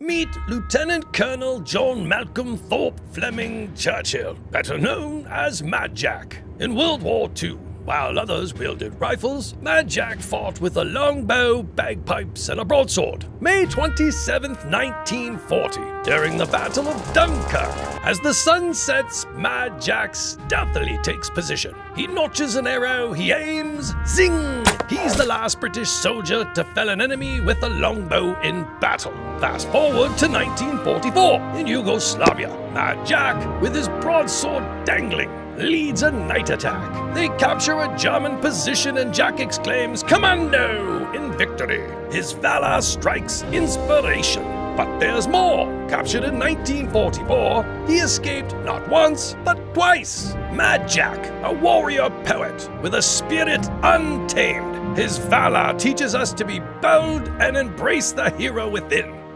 Meet Lieutenant Colonel John Malcolm Thorpe Fleming Churchill, better known as Mad Jack. In World War II, while others wielded rifles, Mad Jack fought with a longbow, bagpipes, and a broadsword. May 27, 1940, during the Battle of Dunkirk. As the sun sets, Mad Jack stealthily takes position. He notches an arrow, he aims, zing! He's the last British soldier to fell an enemy with a longbow in battle. Fast forward to 1944 in Yugoslavia. Mad Jack, with his broadsword dangling, leads a night attack. They capture a German position and Jack exclaims, Commando! in victory. His valor strikes inspiration. But there's more. Captured in 1944, he escaped not once, but twice. Mad Jack, a warrior poet with a spirit untamed. His valor teaches us to be bold and embrace the hero within.